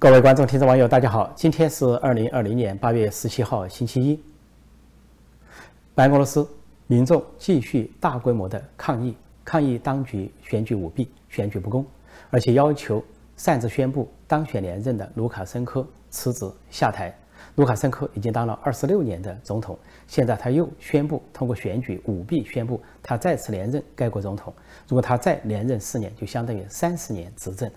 各位观众、听众、网友，大家好！今天是二零二零年八月十七号，星期一。白俄罗斯民众继续大规模的抗议，抗议当局选举舞弊、选举不公，而且要求擅自宣布当选连任的卢卡申科辞职下台。卢卡申科已经当了二十六年的总统，现在他又宣布通过选举舞弊，宣布他再次连任该国总统。如果他再连任四年，就相当于三十年执政。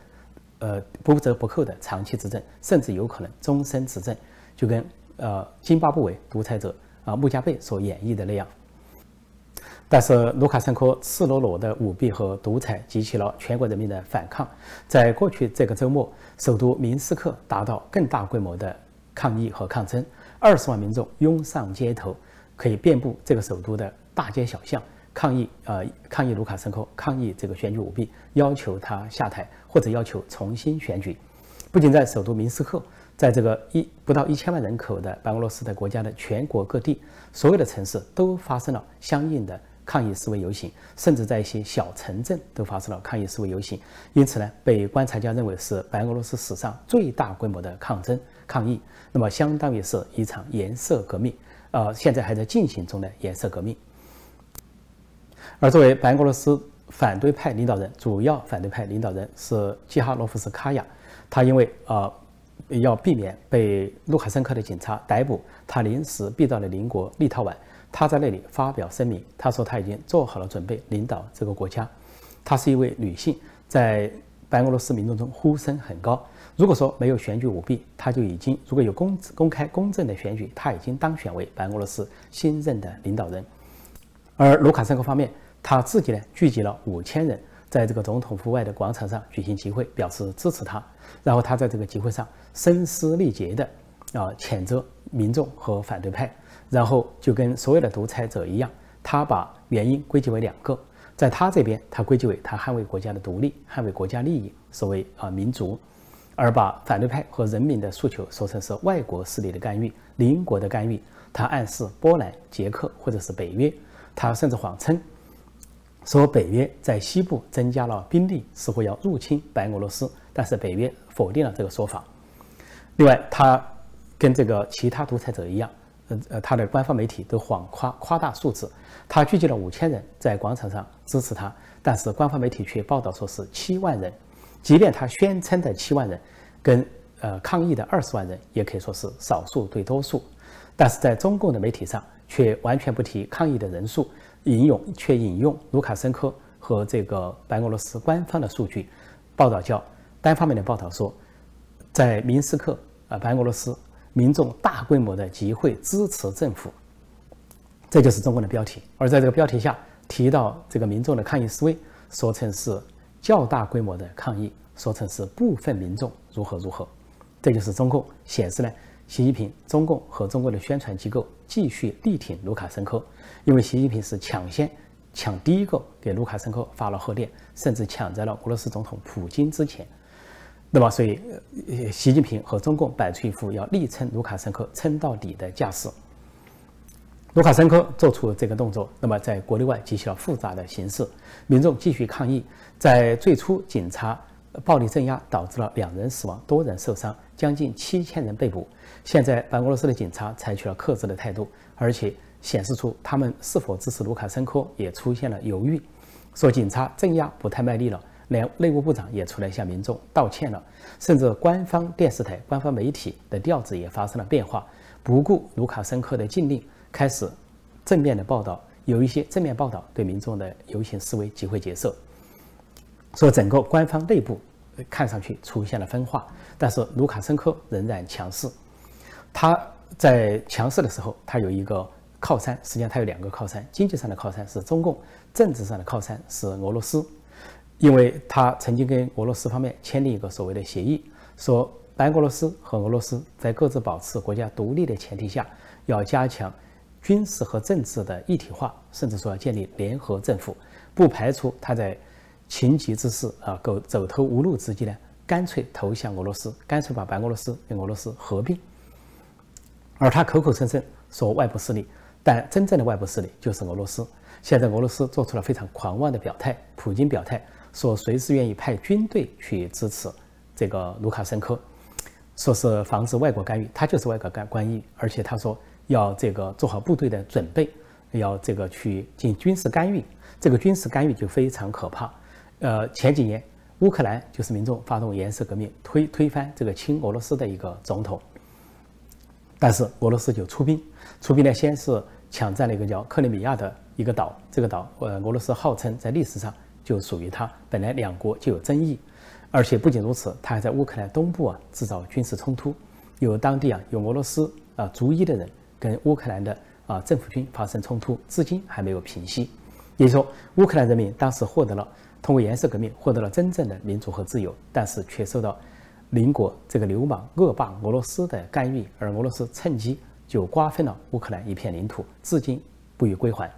呃，不折不扣的长期执政，甚至有可能终身执政，就跟呃津巴布韦独裁者啊穆加贝所演绎的那样。但是卢卡申科赤裸裸的舞弊和独裁激起了全国人民的反抗。在过去这个周末，首都明斯克达到更大规模的抗议和抗争，二十万民众拥上街头，可以遍布这个首都的大街小巷。抗议，呃，抗议卢卡申科，抗议这个选举舞弊，要求他下台或者要求重新选举。不仅在首都明斯克，在这个一不到一千万人口的白俄罗斯的国家的全国各地，所有的城市都发生了相应的抗议示威游行，甚至在一些小城镇都发生了抗议示威游行。因此呢，被观察家认为是白俄罗斯史上最大规模的抗争抗议。那么，相当于是一场颜色革命，呃，现在还在进行中的颜色革命。而作为白俄罗斯反对派领导人，主要反对派领导人是基哈罗夫斯卡娅。他因为呃要避免被卢卡申科的警察逮捕，他临时避到了邻国立陶宛。他在那里发表声明，他说他已经做好了准备领导这个国家。她是一位女性，在白俄罗斯民众中呼声很高。如果说没有选举舞弊，他就已经如果有公公开公正的选举，他已经当选为白俄罗斯新任的领导人。而卢卡申科方面。他自己呢，聚集了五千人，在这个总统府外的广场上举行集会，表示支持他。然后他在这个集会上声嘶力竭的啊谴责民众和反对派，然后就跟所有的独裁者一样，他把原因归结为两个，在他这边，他归结为他捍卫国家的独立，捍卫国家利益，所谓啊民族，而把反对派和人民的诉求说成是外国势力的干预，邻国的干预。他暗示波兰、捷克或者是北约，他甚至谎称。说北约在西部增加了兵力，似乎要入侵白俄罗斯，但是北约否定了这个说法。另外，他跟这个其他独裁者一样，呃呃，他的官方媒体都谎夸夸大数字。他聚集了五千人在广场上支持他，但是官方媒体却报道说是七万人。即便他宣称的七万人，跟呃抗议的二十万人也可以说是少数对多数。但是在中共的媒体上，却完全不提抗议的人数。引用却引用卢卡申科和这个白俄罗斯官方的数据报道，叫单方面的报道说，在明斯克啊，白俄罗斯民众大规模的集会支持政府，这就是中共的标题。而在这个标题下提到这个民众的抗议示威，说成是较大规模的抗议，说成是部分民众如何如何，这就是中共显示呢。习近平、中共和中国的宣传机构继续力挺卢卡申科，因为习近平是抢先、抢第一个给卢卡申科发了贺电，甚至抢在了俄罗斯总统普京之前。那么，所以习近平和中共摆出一副要力撑卢卡申科撑到底的架势。卢卡申科做出这个动作，那么在国内外激起了复杂的形势，民众继续抗议。在最初，警察暴力镇压导致了两人死亡、多人受伤，将近七千人被捕。现在，白俄罗斯的警察采取了克制的态度，而且显示出他们是否支持卢卡申科也出现了犹豫，说警察镇压不太卖力了。连内务部长也出来向民众道歉了，甚至官方电视台、官方媒体的调子也发生了变化，不顾卢卡申科的禁令，开始正面的报道，有一些正面报道对民众的游行示威机会结社，说整个官方内部看上去出现了分化，但是卢卡申科仍然强势。他在强势的时候，他有一个靠山，实际上他有两个靠山：经济上的靠山是中共，政治上的靠山是俄罗斯。因为他曾经跟俄罗斯方面签订一个所谓的协议，说白俄罗斯和俄罗斯在各自保持国家独立的前提下，要加强军事和政治的一体化，甚至说要建立联合政府，不排除他在情急之时啊，走走投无路之际呢，干脆投降俄罗斯，干脆把白俄罗斯跟俄罗斯合并。而他口口声声说外部势力，但真正的外部势力就是俄罗斯。现在俄罗斯做出了非常狂妄的表态，普京表态说随时愿意派军队去支持这个卢卡申科。说是防止外国干预，他就是外国干干预，而且他说要这个做好部队的准备，要这个去进军事干预，这个军事干预就非常可怕。呃，前几年乌克兰就是民众发动颜色革命，推推翻这个亲俄罗斯的一个总统，但是俄罗斯就出兵，出兵呢先是抢占了一个叫克里米亚的一个岛，这个岛呃俄罗斯号称在历史上就属于它，本来两国就有争议。而且不仅如此，他还在乌克兰东部啊制造军事冲突，有当地啊有俄罗斯啊族裔的人跟乌克兰的啊政府军发生冲突，至今还没有平息。也就是说，乌克兰人民当时获得了通过颜色革命获得了真正的民主和自由，但是却受到邻国这个流氓恶霸俄罗斯的干预，而俄罗斯趁机就瓜分了乌克兰一片领土，至今不予归还。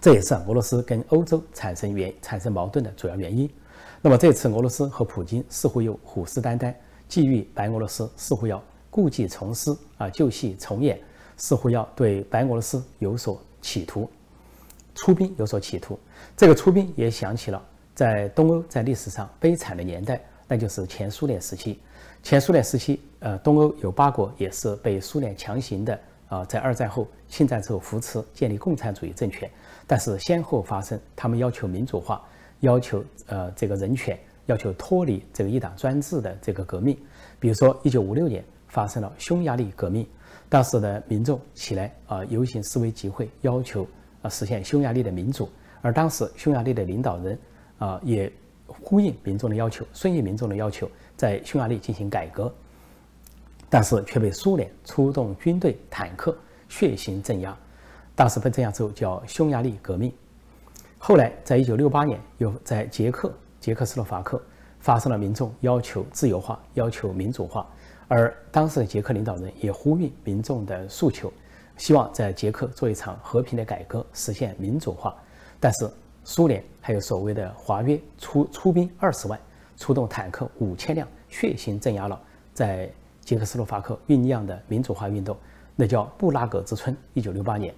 这也是俄罗斯跟欧洲产生原产生矛盾的主要原因。那么这次俄罗斯和普京似乎又虎视眈眈，觊觎白俄罗斯，似乎要故技重施啊，旧戏重演，似乎要对白俄罗斯有所企图，出兵有所企图。这个出兵也想起了在东欧在历史上悲惨的年代，那就是前苏联时期。前苏联时期，呃，东欧有八国也是被苏联强行的啊，在二战后侵占之后扶持建立共产主义政权，但是先后发生，他们要求民主化。要求呃这个人权，要求脱离这个一党专制的这个革命，比如说一九五六年发生了匈牙利革命，当时的民众起来啊游行示威集会，要求啊实现匈牙利的民主，而当时匈牙利的领导人啊也呼应民众的要求，顺应民众的要求，在匈牙利进行改革，但是却被苏联出动军队坦克血腥镇压，当时被镇压之后叫匈牙利革命。后来，在一九六八年，又在捷克、捷克斯洛伐克发生了民众要求自由化、要求民主化，而当时的捷克领导人也呼吁民众的诉求，希望在捷克做一场和平的改革，实现民主化。但是，苏联还有所谓的华约出出兵二十万，出动坦克五千辆，血腥镇压了在捷克斯洛伐克酝酿的民主化运动，那叫布拉格之春。一九六八年，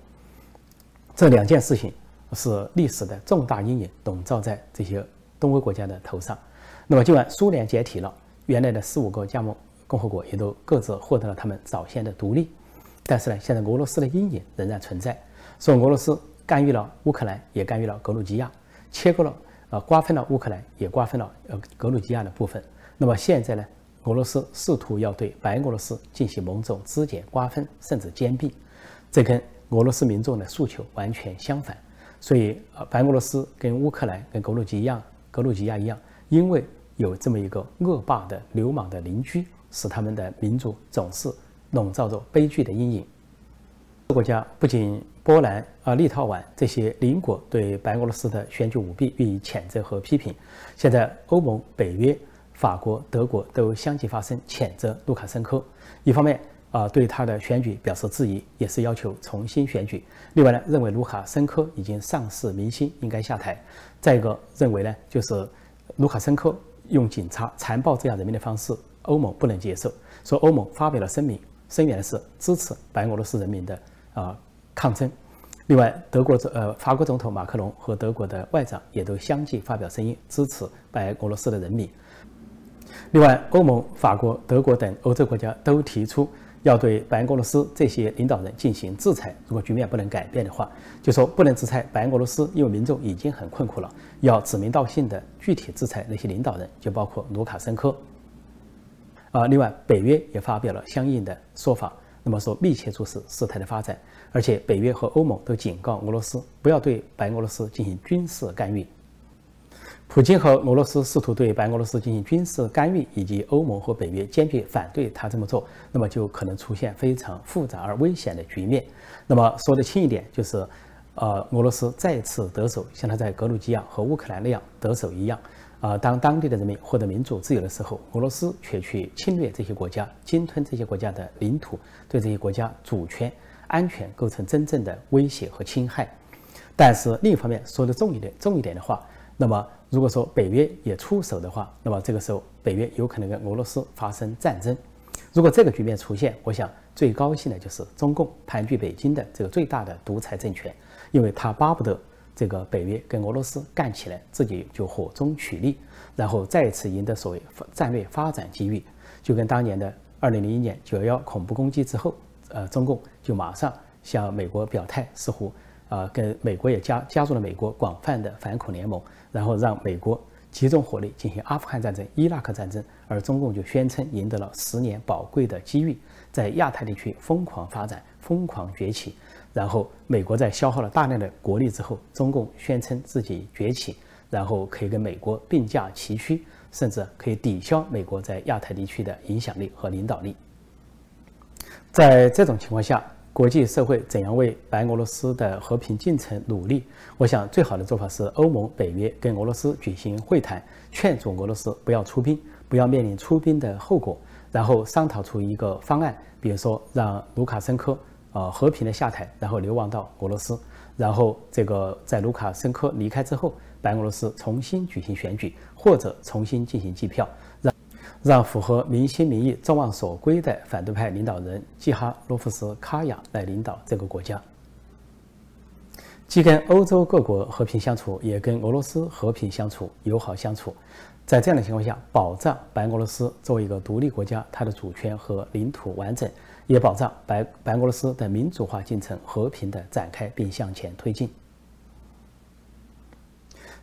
这两件事情。是历史的重大阴影笼罩在这些东欧国家的头上。那么，尽管苏联解体了，原来的十五个加盟共和国也都各自获得了他们早先的独立，但是呢，现在俄罗斯的阴影仍然存在。说俄罗斯干预了乌克兰，也干预了格鲁吉亚，切割了呃瓜分了乌克兰，也瓜分了呃格鲁吉亚的部分。那么现在呢，俄罗斯试图要对白俄罗斯进行某种肢解、瓜分，甚至兼并，这跟俄罗斯民众的诉求完全相反。所以，呃，白俄罗斯跟乌克兰、跟格鲁吉亚、格鲁吉亚一样，因为有这么一个恶霸的流氓的邻居，使他们的民族总是笼罩着悲剧的阴影。国家不仅波兰、啊立陶宛这些邻国对白俄罗斯的选举舞弊予以谴责和批评，现在欧盟、北约、法国、德国都相继发声谴责卢卡申科。一方面，啊，对他的选举表示质疑，也是要求重新选举。另外呢，认为卢卡申科已经丧失民心，应该下台。再一个认为呢，就是卢卡申科用警察残暴镇压人民的方式，欧盟不能接受。说欧盟发表了声明，声援是支持白俄罗斯人民的啊抗争。另外，德国总呃法国总统马克龙和德国的外长也都相继发表声音，支持白俄罗斯的人民。另外，欧盟、法国、德国等欧洲国家都提出。要对白俄罗斯这些领导人进行制裁，如果局面不能改变的话，就说不能制裁白俄罗斯，因为民众已经很困苦了。要指名道姓的具体制裁那些领导人，就包括卢卡申科。啊，另外北约也发表了相应的说法，那么说密切注视事态的发展，而且北约和欧盟都警告俄罗斯不要对白俄罗斯进行军事干预。普京和俄罗斯试图对白俄罗斯进行军事干预，以及欧盟和北约坚决反对他这么做，那么就可能出现非常复杂而危险的局面。那么说的轻一点，就是，呃，俄罗斯再次得手，像他在格鲁吉亚和乌克兰那样得手一样。啊，当当地的人民获得民主自由的时候，俄罗斯却去侵略这些国家，鲸吞这些国家的领土，对这些国家主权、安全构成真正的威胁和侵害。但是另一方面，说的重一点、重一点的话，那么。如果说北约也出手的话，那么这个时候北约有可能跟俄罗斯发生战争。如果这个局面出现，我想最高兴的就是中共盘踞北京的这个最大的独裁政权，因为他巴不得这个北约跟俄罗斯干起来，自己就火中取栗，然后再次赢得所谓战略发展机遇，就跟当年的二零零一年九幺幺恐怖攻击之后，呃，中共就马上向美国表态，似乎啊跟美国也加加入了美国广泛的反恐联盟，然后让美国集中火力进行阿富汗战争、伊拉克战争，而中共就宣称赢得了十年宝贵的机遇，在亚太地区疯狂发展、疯狂崛起。然后，美国在消耗了大量的国力之后，中共宣称自己崛起，然后可以跟美国并驾齐驱，甚至可以抵消美国在亚太地区的影响力和领导力。在这种情况下，国际社会怎样为白俄罗斯的和平进程努力？我想，最好的做法是欧盟、北约跟俄罗斯举行会谈，劝阻俄罗斯不要出兵，不要面临出兵的后果，然后商讨出一个方案，比如说让卢卡申科。呃，和平的下台，然后流亡到俄罗斯，然后这个在卢卡申科离开之后，白俄罗斯重新举行选举，或者重新进行计票，让让符合民心民意、众望所归的反对派领导人季哈洛夫斯卡娅来领导这个国家，既跟欧洲各国和平相处，也跟俄罗斯和平相处、友好相处，在这样的情况下，保障白俄罗斯作为一个独立国家，它的主权和领土完整。也保障白白俄罗斯的民主化进程和平的展开并向前推进。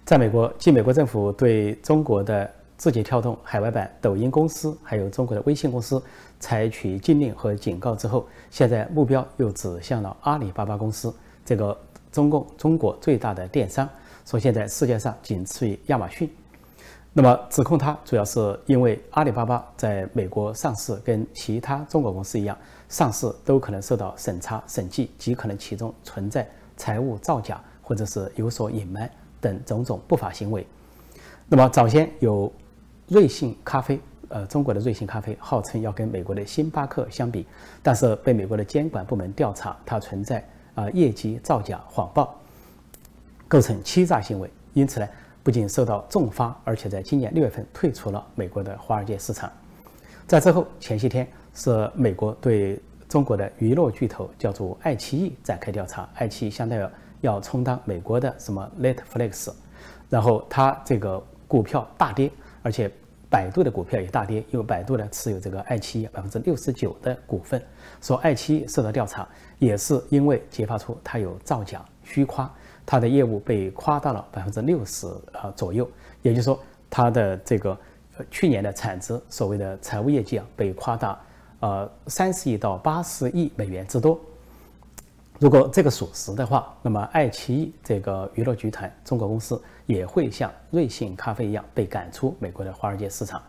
在美国，继美国政府对中国的字节跳动、海外版抖音公司，还有中国的微信公司采取禁令和警告之后，现在目标又指向了阿里巴巴公司，这个中共中国最大的电商，说现在世界上仅次于亚马逊。那么指控他，主要是因为阿里巴巴在美国上市，跟其他中国公司一样，上市都可能受到审查审计，极可能其中存在财务造假或者是有所隐瞒等种种不法行为。那么早先有瑞幸咖啡，呃，中国的瑞幸咖啡号称要跟美国的星巴克相比，但是被美国的监管部门调查，它存在啊业绩造假、谎报，构成欺诈行为，因此呢。不仅受到重罚，而且在今年六月份退出了美国的华尔街市场。在之后前些天，是美国对中国的娱乐巨头叫做爱奇艺展开调查。爱奇艺相当于要充当美国的什么 Netflix，然后它这个股票大跌，而且百度的股票也大跌，因为百度呢持有这个爱奇艺百分之六十九的股份。说爱奇艺受到调查，也是因为揭发出它有造假、虚夸。它的业务被夸大了百分之六十啊左右，也就是说，它的这个去年的产值，所谓的财务业绩啊，被夸大，呃，三十亿到八十亿美元之多。如果这个属实的话，那么爱奇艺这个娱乐集团中国公司也会像瑞幸咖啡一样被赶出美国的华尔街市场。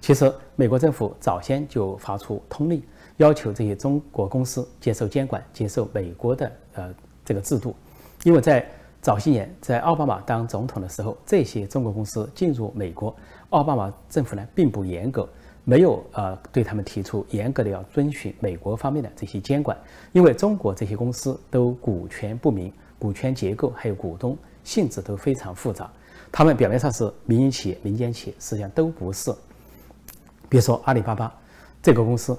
其实，美国政府早先就发出通令，要求这些中国公司接受监管，接受美国的呃这个制度，因为在早些年，在奥巴马当总统的时候，这些中国公司进入美国，奥巴马政府呢并不严格，没有呃对他们提出严格的要遵循美国方面的这些监管，因为中国这些公司都股权不明，股权结构还有股东性质都非常复杂，他们表面上是民营企业、民间企业，实际上都不是。比如说阿里巴巴这个公司，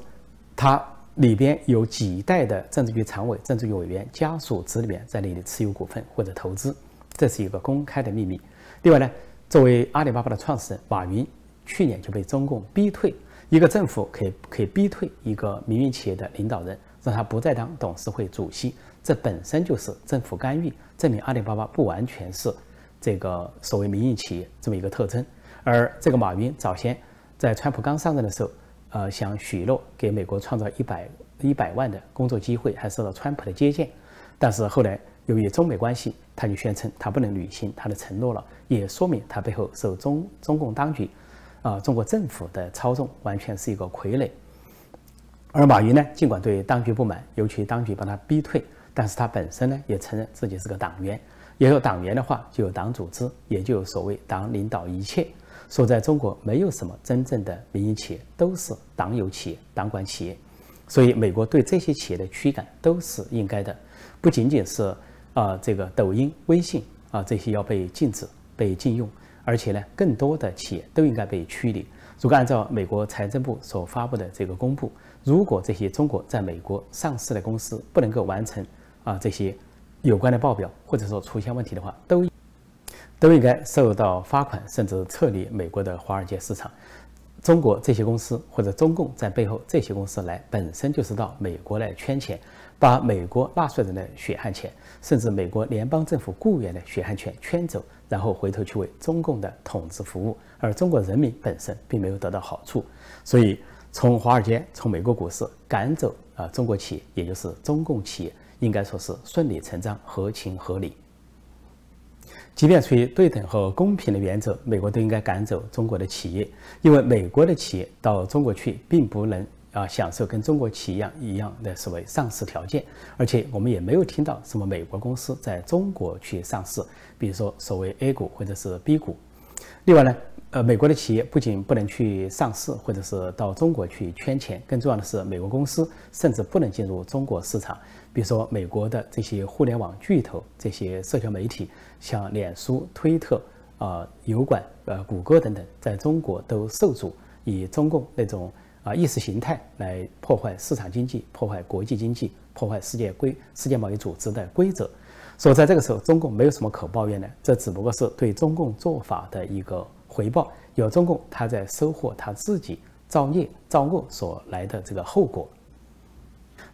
它。里边有几代的政治局常委、政治局委员家属子女在那里持有股份或者投资，这是一个公开的秘密。另外呢，作为阿里巴巴的创始人马云，去年就被中共逼退。一个政府可以可以逼退一个民营企业的领导人，让他不再当董事会主席，这本身就是政府干预，证明阿里巴巴不完全是这个所谓民营企业这么一个特征。而这个马云早先在川普刚上任的时候。呃，想许诺给美国创造一百一百万的工作机会，还受到川普的接见，但是后来由于中美关系，他就宣称他不能履行他的承诺了，也说明他背后受中中共当局，啊，中国政府的操纵，完全是一个傀儡。而马云呢，尽管对当局不满，尤其当局把他逼退，但是他本身呢，也承认自己是个党员，也有党员的话就有党组织，也就有所谓党领导一切。说在中国没有什么真正的民营企业，都是党有企业、党管企业，所以美国对这些企业的驱赶都是应该的，不仅仅是啊这个抖音、微信啊这些要被禁止、被禁用，而且呢更多的企业都应该被驱离。如果按照美国财政部所发布的这个公布，如果这些中国在美国上市的公司不能够完成啊这些有关的报表，或者说出现问题的话，都都应该受到罚款，甚至撤离美国的华尔街市场。中国这些公司或者中共在背后这些公司来，本身就是到美国来圈钱，把美国纳税人的血汗钱，甚至美国联邦政府雇员的血汗钱圈走，然后回头去为中共的统治服务，而中国人民本身并没有得到好处。所以，从华尔街、从美国股市赶走啊中国企业，也就是中共企业，应该说是顺理成章、合情合理。即便出于对等和公平的原则，美国都应该赶走中国的企业，因为美国的企业到中国去，并不能啊享受跟中国企业一样一样的所谓上市条件，而且我们也没有听到什么美国公司在中国去上市，比如说所谓 A 股或者是 B 股。另外呢，呃，美国的企业不仅不能去上市，或者是到中国去圈钱，更重要的是，美国公司甚至不能进入中国市场。比如说，美国的这些互联网巨头、这些社交媒体，像脸书、推特、啊油管、呃谷歌等等，在中国都受阻，以中共那种啊意识形态来破坏市场经济、破坏国际经济、破坏世界规、世界贸易组织的规则。所以在这个时候，中共没有什么可抱怨的，这只不过是对中共做法的一个 回报。有中共，他在收获他自己造孽造恶所来的这个后果。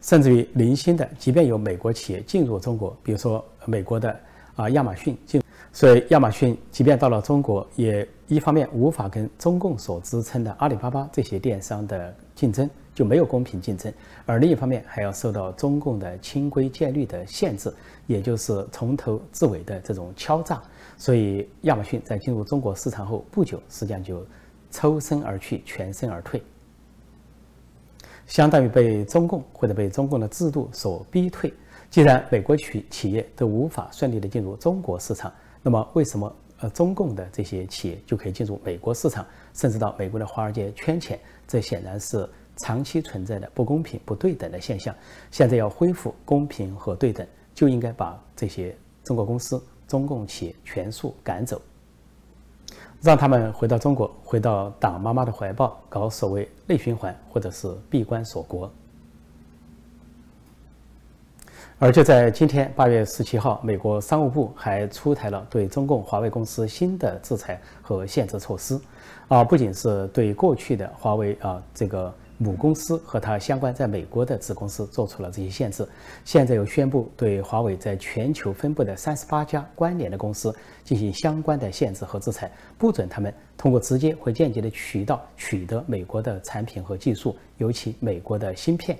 甚至于零星的，即便有美国企业进入中国，比如说美国的啊亚马逊进，所以亚马逊即便到了中国，也一方面无法跟中共所支撑的阿里巴巴这些电商的竞争，就没有公平竞争；而另一方面还要受到中共的清规戒律的限制，也就是从头至尾的这种敲诈。所以亚马逊在进入中国市场后不久，实际上就抽身而去，全身而退。相当于被中共或者被中共的制度所逼退。既然美国企企业都无法顺利的进入中国市场，那么为什么呃中共的这些企业就可以进入美国市场，甚至到美国的华尔街圈钱？这显然是长期存在的不公平、不对等的现象。现在要恢复公平和对等，就应该把这些中国公司、中共企业全数赶走。让他们回到中国，回到党妈妈的怀抱，搞所谓内循环，或者是闭关锁国。而就在今天八月十七号，美国商务部还出台了对中共华为公司新的制裁和限制措施，啊，不仅是对过去的华为啊这个。母公司和它相关在美国的子公司做出了这些限制，现在又宣布对华为在全球分布的三十八家关联的公司进行相关的限制和制裁，不准他们通过直接或间接的渠道取得美国的产品和技术，尤其美国的芯片。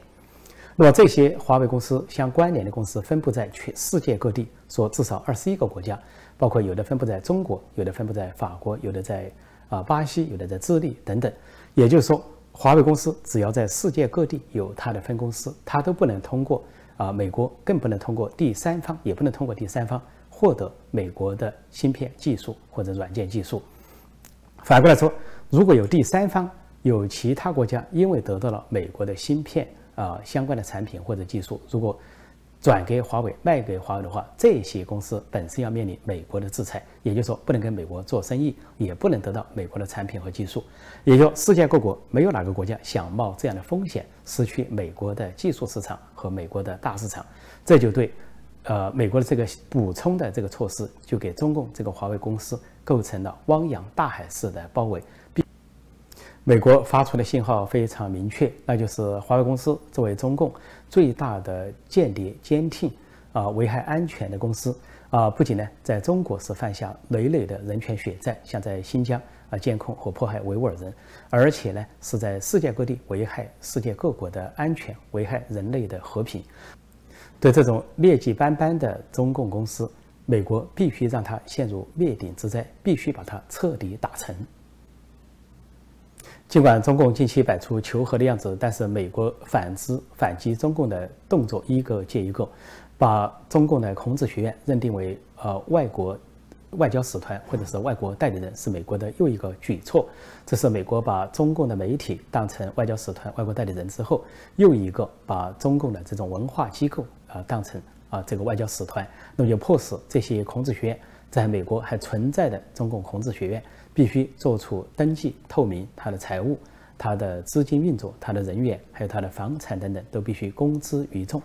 那么这些华为公司相关联的公司分布在全世界各地，说至少二十一个国家，包括有的分布在中国，有的分布在法国，有的在啊巴西，有的在智利等等。也就是说。华为公司只要在世界各地有它的分公司，它都不能通过啊美国，更不能通过第三方，也不能通过第三方获得美国的芯片技术或者软件技术。反过来说，如果有第三方，有其他国家因为得到了美国的芯片啊相关的产品或者技术，如果转给华为、卖给华为的话，这些公司本身要面临美国的制裁，也就是说，不能跟美国做生意，也不能得到美国的产品和技术。也就世界各国没有哪个国家想冒这样的风险，失去美国的技术市场和美国的大市场。这就对，呃，美国的这个补充的这个措施，就给中共这个华为公司构成了汪洋大海式的包围。美国发出的信号非常明确，那就是华为公司作为中共最大的间谍、监听啊、危害安全的公司啊，不仅呢在中国是犯下累累的人权血债，像在新疆啊监控和迫害维吾尔人，而且呢是在世界各地危害世界各国的安全，危害人类的和平。对这种劣迹斑斑的中共公司，美国必须让它陷入灭顶之灾，必须把它彻底打沉。尽管中共近期摆出求和的样子，但是美国反之反击中共的动作一个接一个，把中共的孔子学院认定为呃外国外交使团或者是外国代理人，是美国的又一个举措。这是美国把中共的媒体当成外交使团、外国代理人之后，又一个把中共的这种文化机构啊当成啊这个外交使团，那么就迫使这些孔子学院在美国还存在的中共孔子学院。必须做出登记透明，他的财务、他的资金运作、他的人员，还有他的房产等等，都必须公之于众。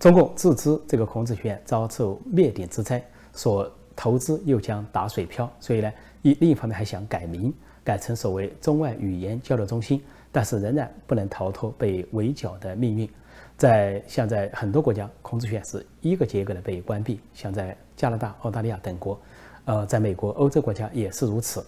中共自知这个孔子学院遭受灭顶之灾，所投资又将打水漂，所以呢，一另一方面还想改名，改成所谓中外语言交流中心，但是仍然不能逃脱被围剿的命运。在像在很多国家，孔子学院是一个接一个的被关闭，像在加拿大、澳大利亚等国，呃，在美国、欧洲国家也是如此，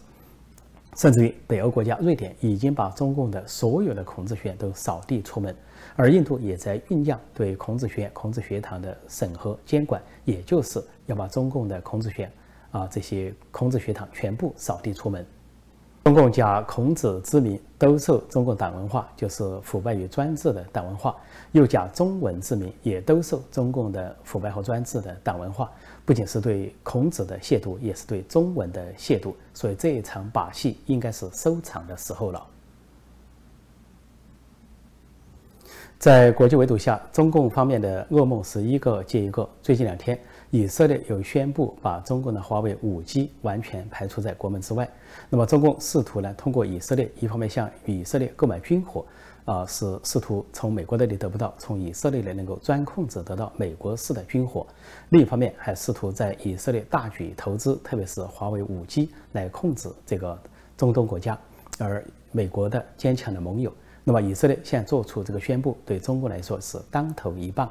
甚至于北欧国家瑞典已经把中共的所有的孔子学院都扫地出门，而印度也在酝酿对孔子学院、孔子学堂的审核监管，也就是要把中共的孔子学院啊这些孔子学堂全部扫地出门。中共假孔子之名兜售中共党文化，就是腐败与专制的党文化；又假中文之名也兜售中共的腐败和专制的党文化。不仅是对孔子的亵渎，也是对中文的亵渎。所以这一场把戏应该是收场的时候了。在国际围堵下，中共方面的噩梦是一个接一个。最近两天。以色列有宣布把中共的华为五 G 完全排除在国门之外。那么，中共试图呢，通过以色列一方面向以色列购买军火，啊，是试图从美国那里得不到，从以色列里能够专控制得到美国式的军火；另一方面，还试图在以色列大举投资，特别是华为五 G 来控制这个中东国家，而美国的坚强的盟友。那么，以色列现在做出这个宣布，对中国来说是当头一棒。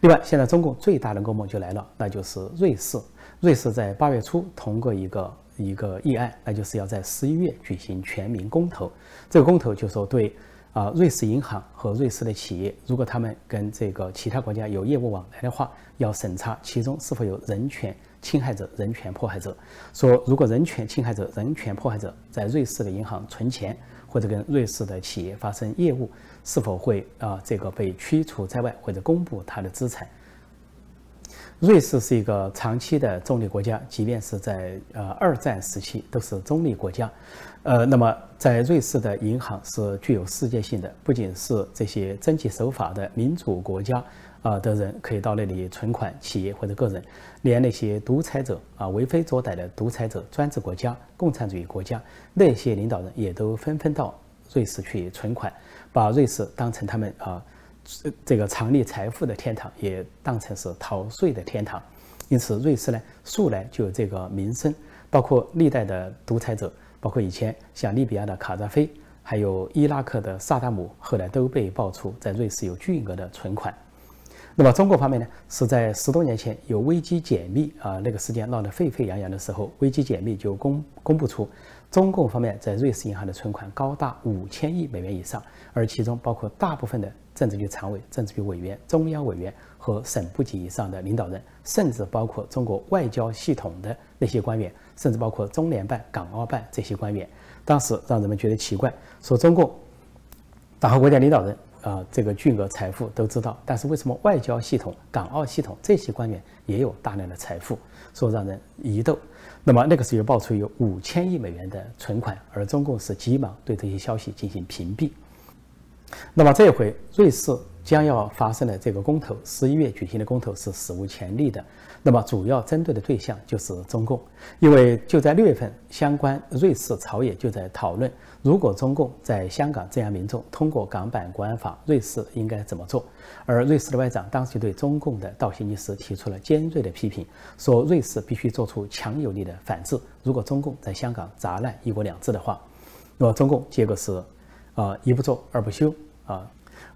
另外，现在中共最大的噩梦就来了，那就是瑞士。瑞士在八月初通过一个一个议案，那就是要在十一月举行全民公投。这个公投就说对啊，瑞士银行和瑞士的企业，如果他们跟这个其他国家有业务往来的话，要审查其中是否有人权侵害者、人权迫害者。说如果人权侵害者、人权迫害者在瑞士的银行存钱，或者跟瑞士的企业发生业务。是否会啊这个被驱除在外，或者公布他的资产？瑞士是一个长期的中立国家，即便是在呃二战时期都是中立国家。呃，那么在瑞士的银行是具有世界性的，不仅是这些遵纪守法的民主国家啊的人可以到那里存款，企业或者个人，连那些独裁者啊为非作歹的独裁者、专制国家、共产主义国家那些领导人也都纷纷到瑞士去存款。把瑞士当成他们啊，这个藏匿财富的天堂，也当成是逃税的天堂。因此，瑞士呢，素来就有这个名声。包括历代的独裁者，包括以前像利比亚的卡扎菲，还有伊拉克的萨达姆，后来都被爆出在瑞士有巨额的存款。那么，中国方面呢，是在十多年前有危机解密啊，那个事件闹得沸沸扬扬的时候，危机解密就公公布出。中共方面在瑞士银行的存款高达五千亿美元以上，而其中包括大部分的政治局常委、政治局委员、中央委员和省部级以上的领导人，甚至包括中国外交系统的那些官员，甚至包括中联办、港澳办这些官员。当时让人们觉得奇怪，说中共党和国家领导人啊，这个巨额财富都知道，但是为什么外交系统、港澳系统这些官员也有大量的财富？说让人疑窦。那么那个时候爆出有五千亿美元的存款，而中共是急忙对这些消息进行屏蔽。那么这回瑞士将要发生的这个公投，十一月举行的公投是史无前例的。那么主要针对的对象就是中共，因为就在六月份，相关瑞士朝野就在讨论，如果中共在香港镇压民众，通过港版国安法，瑞士应该怎么做？而瑞士的外长当时就对中共的倒行逆施提出了尖锐的批评，说瑞士必须做出强有力的反制，如果中共在香港砸烂一国两制的话，那么中共结果是，啊一不做二不休啊，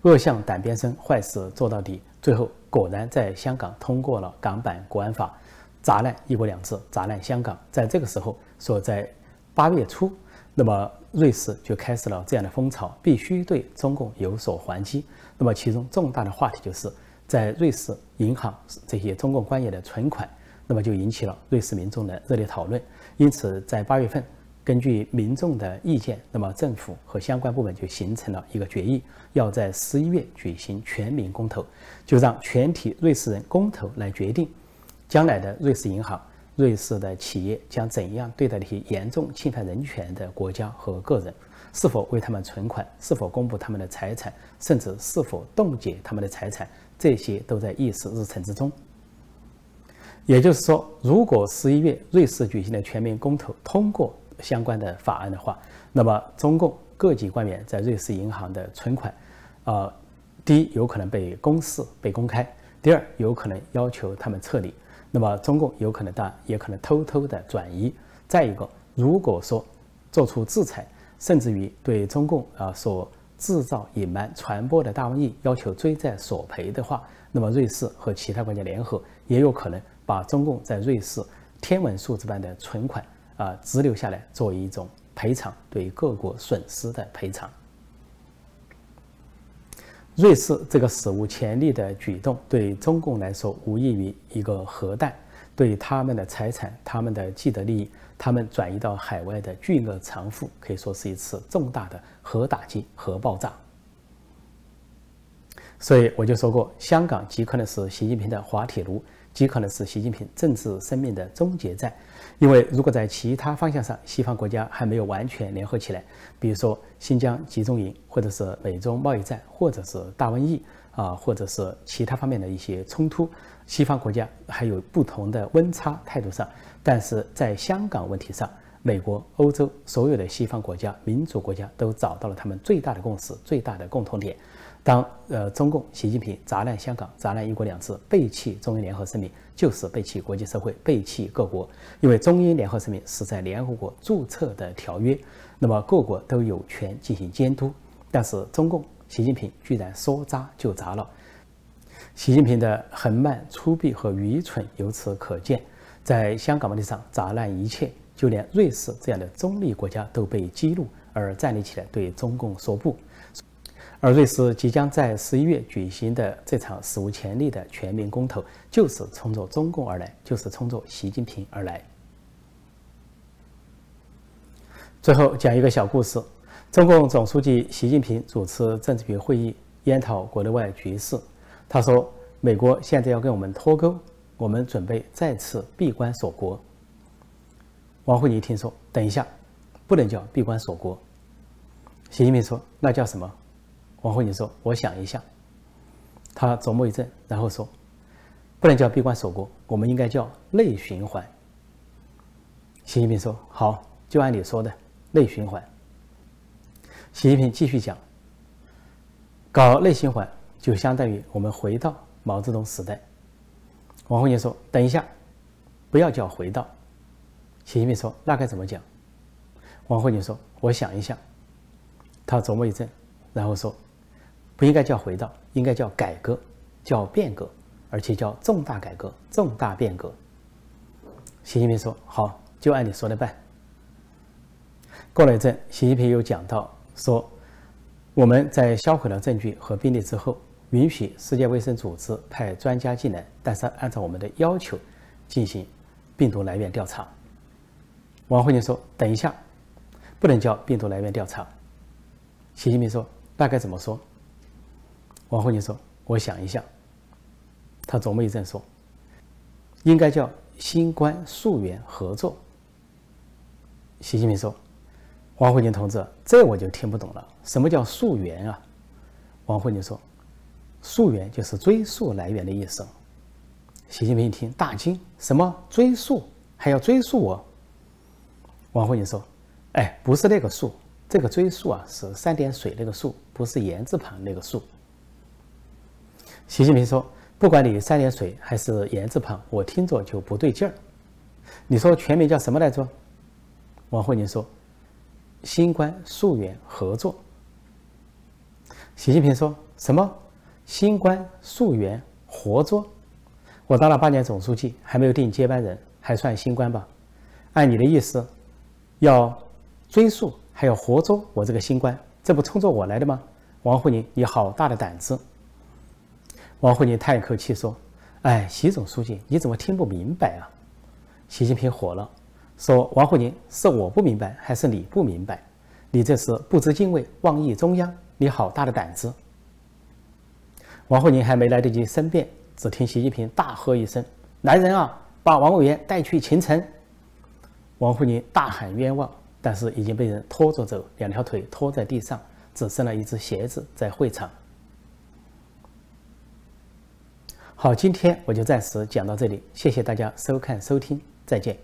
恶向胆边生，坏事做到底。最后果然在香港通过了港版国安法，砸烂一国两制，砸烂香港。在这个时候，说在八月初，那么瑞士就开始了这样的风潮，必须对中共有所还击。那么其中重大的话题就是在瑞士银行这些中共官员的存款，那么就引起了瑞士民众的热烈讨论。因此，在八月份。根据民众的意见，那么政府和相关部门就形成了一个决议，要在十一月举行全民公投，就让全体瑞士人公投来决定，将来的瑞士银行、瑞士的企业将怎样对待那些严重侵犯人权的国家和个人，是否为他们存款，是否公布他们的财产，甚至是否冻结他们的财产，这些都在议事日程之中。也就是说，如果十一月瑞士举行的全民公投通过，相关的法案的话，那么中共各级官员在瑞士银行的存款，啊，第一，有可能被公示、被公开；第二，有可能要求他们撤离。那么中共有可能当然也可能偷偷的转移。再一个，如果说做出制裁，甚至于对中共啊所制造、隐瞒、传播的大瘟疫要求追债索赔的话，那么瑞士和其他国家联合也有可能把中共在瑞士天文数字般的存款啊支留下来，作为一种赔偿对各国损失的赔偿。瑞士这个史无前例的举动，对中共来说无异于一个核弹，对他们的财产、他们的既得利益、他们转移到海外的巨额偿付，可以说是一次重大的核打击、核爆炸。所以我就说过，香港极可能是习近平的滑铁卢，极可能是习近平政治生命的终结站。因为如果在其他方向上，西方国家还没有完全联合起来，比如说新疆集中营，或者是美中贸易战，或者是大瘟疫啊，或者是其他方面的一些冲突，西方国家还有不同的温差态度上。但是在香港问题上，美国、欧洲所有的西方国家、民主国家都找到了他们最大的共识、最大的共同点。当呃中共习近平砸烂香港、砸烂一国两制、背弃中英联合声明，就是背弃国际社会、背弃各国。因为中英联合声明是在联合国注册的条约，那么各国都有权进行监督。但是中共习近平居然说砸就砸了，习近平的横蛮、粗鄙和愚蠢由此可见。在香港问题上砸烂一切，就连瑞士这样的中立国家都被激怒而站立起来，对中共说不。而瑞士即将在十一月举行的这场史无前例的全民公投，就是冲着中共而来，就是冲着习近平而来。最后讲一个小故事：中共总书记习近平主持政治局会议，研讨国内外局势。他说：“美国现在要跟我们脱钩，我们准备再次闭关锁国。”王沪宁听说，等一下，不能叫闭关锁国。习近平说：“那叫什么？”王沪宁说：“我想一下。”他琢磨一阵，然后说：“不能叫闭关锁国，我们应该叫内循环。”习近平说：“好，就按你说的内循环。”习近平继续讲：“搞内循环就相当于我们回到毛泽东时代。”王沪宁说：“等一下，不要叫回到。”习近平说：“那该怎么讲？”王沪宁说：“我想一下。”他琢磨一阵，然后说。应该叫回到，应该叫改革，叫变革，而且叫重大改革、重大变革。习近平说：“好，就按你说的办。”过了一阵，习近平又讲到说：“我们在销毁了证据和病例之后，允许世界卫生组织派专家进来，但是按照我们的要求进行病毒来源调查。”王沪宁说：“等一下，不能叫病毒来源调查。”习近平说：“大概怎么说？”王沪宁说：“我想一下。”他琢磨一阵说：“应该叫新冠溯源合作。”习近平说：“王沪宁同志，这我就听不懂了。什么叫溯源啊？”王沪宁说：“溯源就是追溯来源的意思。”习近平一听大惊：“什么追溯？还要追溯我？”王沪宁说：“哎，不是那个溯，这个追溯啊是三点水那个溯，不是言字旁那个溯。”习近平说：“不管你三点水还是言字旁，我听着就不对劲儿。你说全名叫什么来着？”王沪宁说：“新冠溯源合作。”习近平说什么？新冠溯源合作？我当了八年总书记，还没有定接班人，还算新冠吧？按你的意思，要追溯还要合作我这个新冠，这不冲着我来的吗？王沪宁，你好大的胆子！王沪宁叹一口气说：“哎，习总书记，你怎么听不明白啊？”习近平火了，说：“王沪宁，是我不明白，还是你不明白？你这是不知敬畏，妄议中央！你好大的胆子！”王沪宁还没来得及申辩，只听习近平大喝一声：“来人啊，把王委员带去秦城！”王沪宁大喊冤枉，但是已经被人拖着走，两条腿拖在地上，只剩了一只鞋子在会场。好，今天我就暂时讲到这里，谢谢大家收看收听，再见。